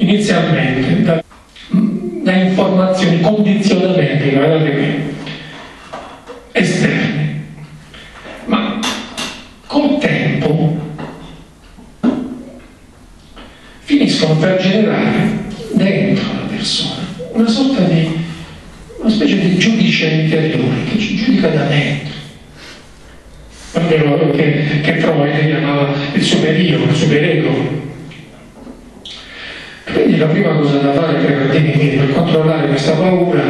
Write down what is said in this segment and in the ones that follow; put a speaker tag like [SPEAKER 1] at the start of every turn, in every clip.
[SPEAKER 1] inizialmente da, da informazioni, condizionamenti, qui, esterni, ma col tempo finiscono per generare dentro la persona una sorta di una specie di giudice interiore che ci giudica da dentro. Quello che, che Freud chiamava il superio, il superego. Quindi la prima cosa da fare per, per controllare questa paura,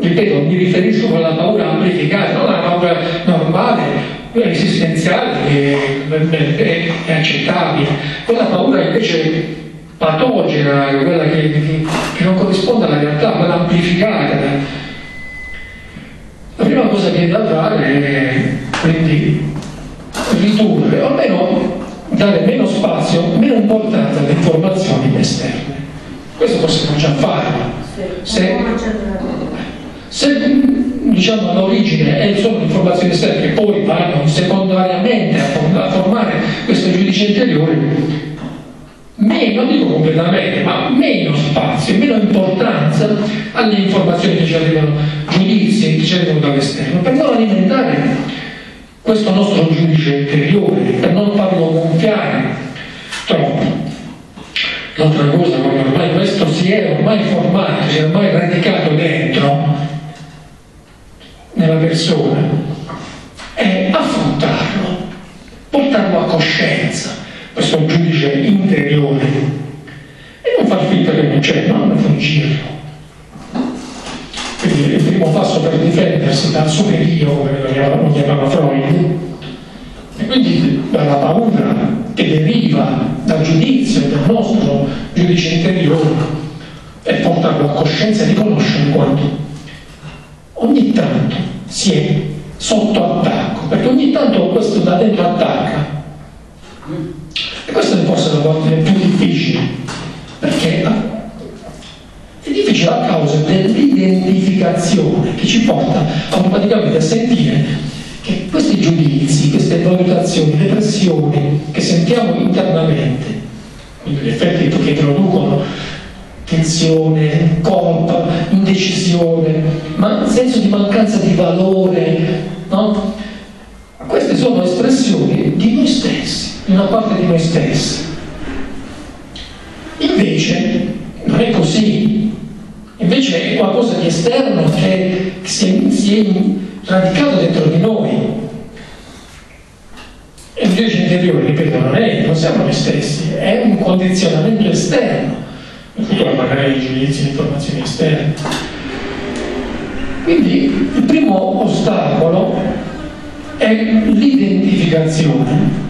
[SPEAKER 1] ripeto, mi riferisco alla paura amplificata, non alla paura normale, esistenziale è, è accettabile, quella paura invece patogena, quella che, che, che non corrisponde alla realtà, quella amplificata. La prima cosa che è da fare è quindi ridurre, o almeno dare meno spazio, meno importanza alle informazioni esterne. Questo possiamo già farlo. Se, se diciamo all'origine sono informazioni esterne che poi vanno secondariamente a formare questo giudice interiore, meno, non dico completamente, ma meno spazio, meno importanza alle informazioni che ci arrivano, giudizi che ci arrivano dall'esterno, per non alimentare questo nostro giudice interiore, per non farlo L'altra cosa, quando ormai questo si è ormai formato, si è ormai radicato dentro, nella persona, è affrontarlo, portarlo a coscienza questo giudice interiore e non far finta che non c'è, no, non fingirlo. Quindi il primo passo per difendersi dal superio, come lo chiamava Freud, e quindi dalla paura che deriva dal giudizio del nostro giudice interiore e portarlo a coscienza e riconoscere quando ogni tanto si è sotto attacco, perché ogni tanto questo da dentro attacca. E questo è forse la parte più difficile, perché è difficile a causa dell'identificazione che ci porta automaticamente a sentire che questi giudizi, queste valutazioni, le pressioni che sentiamo internamente, quindi gli effetti che producono tensione, colpa, indecisione, ma senso di mancanza di valore, no? queste sono espressioni di noi stessi una parte di noi stessi. Invece non è così, invece è qualcosa di esterno che si è, si è radicato dentro di noi. E interiore, ripeto, non, è, non siamo noi stessi, è un condizionamento esterno, la magari di giudizi e informazioni esterne. Quindi il primo ostacolo è l'identificazione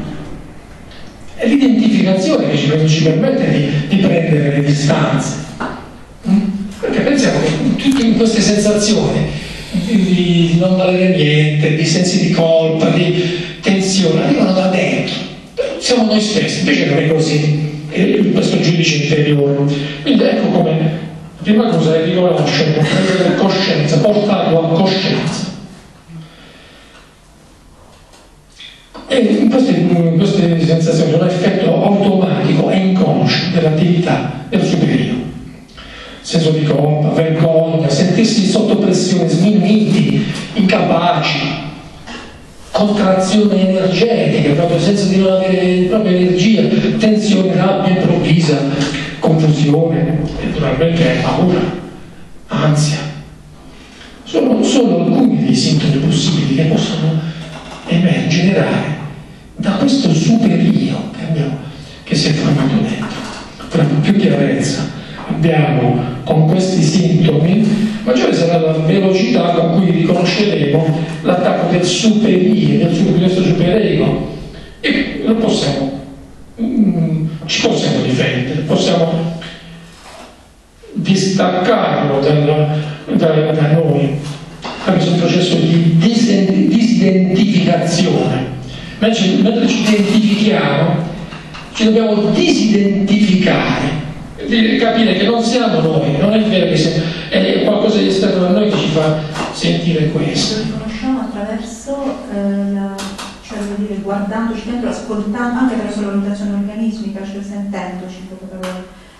[SPEAKER 1] è l'identificazione che ci, ci permette di, di, prendere le distanze. Mm? Perché pensiamo che tutte queste sensazioni di, di non valere niente, di sensi di colpa, di tensione, arrivano da. Siamo noi stessi, invece non è così, è questo giudice interiore. Quindi ecco come la prima cosa è riconoscere, prendere coscienza, portarlo a coscienza. E queste, queste sensazioni sono effetto automatico e inconscio dell'attività del superiore. Senso di colpa, vergogna, sentirsi sotto pressione, sminuiti, incapaci, contrazione energetica, proprio senso di non avere propria energia, tensione, rabbia improvvisa, confusione, naturalmente paura, ansia. Sono solo alcuni dei sintomi possibili che possono emergere, generare da questo superio che, abbiamo, che si è formato dentro. Per più chiarezza abbiamo con questi sintomi, maggiore sarà la velocità con cui riconosceremo l'attacco del superio, del questo superego e lo possiamo, mm, ci possiamo difendere, possiamo distaccarlo dal, da, da noi attraverso un processo di disidentificazione mentre, mentre ci identifichiamo, ci dobbiamo disidentificare, capire che non siamo noi, non è vero che è qualcosa di esterno a noi che ci fa sentire questo.
[SPEAKER 2] Attraverso, eh, la, cioè dire, guardandoci dentro, ascoltando, anche attraverso la valutazione organismica, cioè sentendoci proprio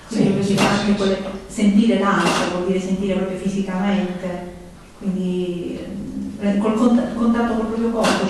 [SPEAKER 2] quindi
[SPEAKER 1] Sì, sì,
[SPEAKER 2] anche quelle- sentire l'altro, vuol dire sentire proprio fisicamente, quindi eh, col cont- contatto col proprio corpo